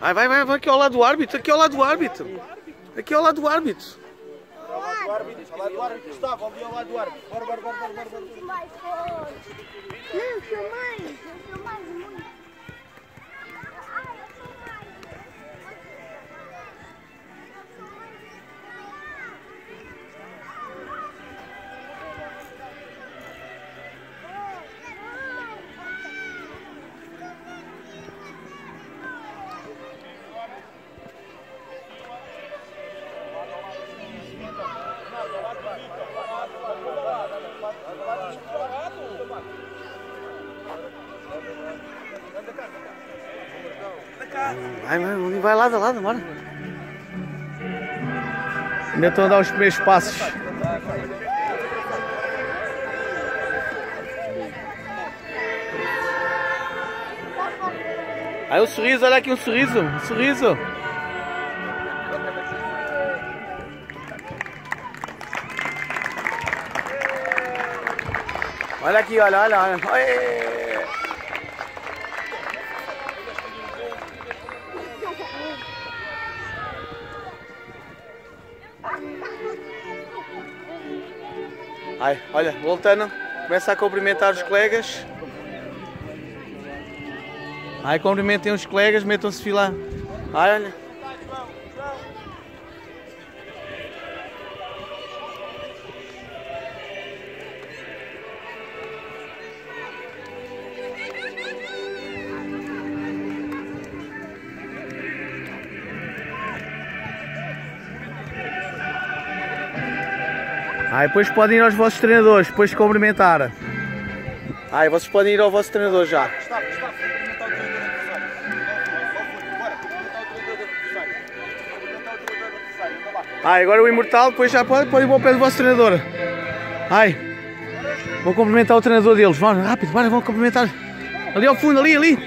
Vai, vai, vai, vai aqui ao lado do árbitro, aqui ao lado do árbitro. Aqui ao lado do árbitro. Ao lado do árbitro, ao lado do árbitro, Gustavo, ali ao lado do árbitro. Bora, bora, bora, bora, bora. bora. Vai, vai, vai lá, lá, bora. Ainda estão a dar os primeiros passos. Aí um sorriso, olha aqui um sorriso, um sorriso. Olha aqui, olha, olha, olha. Oi. Ai, olha, voltando, começa a cumprimentar os colegas. Ai, cumprimentem os colegas, metam-se fila. Ai, olha. Aí depois podem ir aos vossos treinadores, depois de cumprimentar. Aí vocês podem ir ao vosso treinador já. Ai, agora o imortal, depois já pode, pode ir para o pé do vosso treinador. Ai, vou cumprimentar o treinador deles. Vão, rápido, bora, vão cumprimentar. Ali ao fundo, ali, ali.